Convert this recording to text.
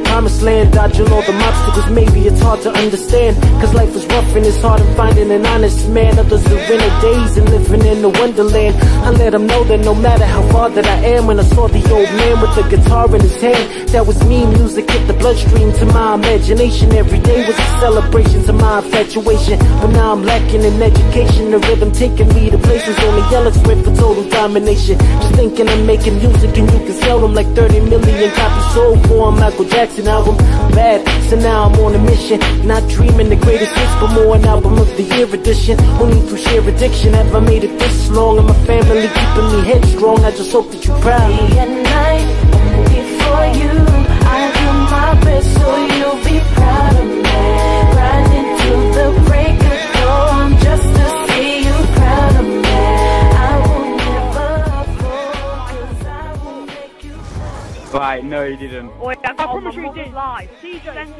land, dodging all the obstacles. Maybe it's hard to understand, cause life is rough and it's hard to finding an honest man. Others are in their days and living in the wonderland. I let them know that no matter how far that I am, when I saw the old man with the guitar in his hand, that was me. Music hit the bloodstream to my imagination. Every day was a celebration to my infatuation. But now I'm lacking in education. The rhythm taking me to places only yellows went for total domination. Just thinking I'm making music and you can sell them like 30 million copies sold for a Michael Jackson album. Bad, so now I'm on a mission. Not dreaming the greatest hits, but more an album of the year edition. Only through sheer addiction have I made it this long. And my family keeping me headstrong. I just hope that you're proud. Day and night, before you, Right, no, you didn't. Wait, I, I promise my you he mother's did. life. DJ.